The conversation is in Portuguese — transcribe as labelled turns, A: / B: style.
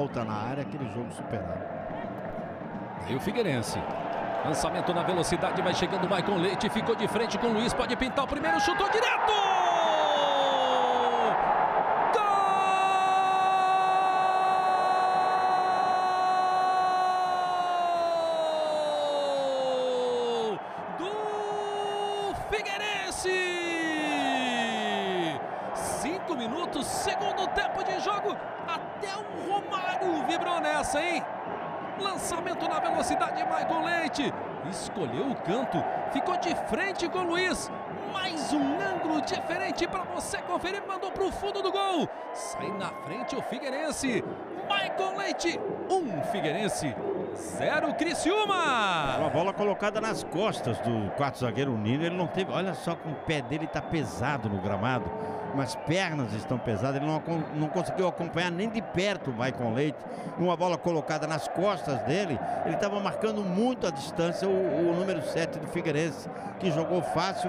A: Volta na área, aquele jogo superado.
B: E o Figueirense. Lançamento na velocidade, vai chegando o Maicon Leite, ficou de frente com o Luiz, pode pintar o primeiro, chutou direto! Figueirense! Cinco minutos, segundo tempo jogo, até o Romário vibrou nessa, hein? Lançamento na velocidade, Maicon Leite. Escolheu o canto, ficou de frente com o Luiz. Mais um ângulo diferente para você conferir. Mandou para o fundo do gol. Sai na frente o Figueirense. Maicon Leite, um Figueirense, zero Criciúma.
A: Uma bola colocada nas costas do quarto zagueiro Nino. Ele não teve. Olha só como o pé dele está pesado no gramado. Mas pernas estão pesadas. Ele não, não conseguiu acompanhar nem de perto o Maicon Leite. Uma bola colocada nas costas dele. Ele estava marcando muito a distância o, o número 7 do Figueirense, que jogou fácil.